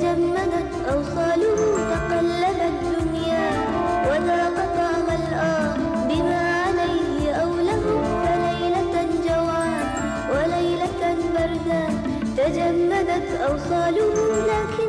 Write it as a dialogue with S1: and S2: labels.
S1: تجمدت أوصاله تقلبت دنيا وذاق طعم الآه بما عليه أو له فليلة جوعان وليلة بردان تجمدت أوصاله لكن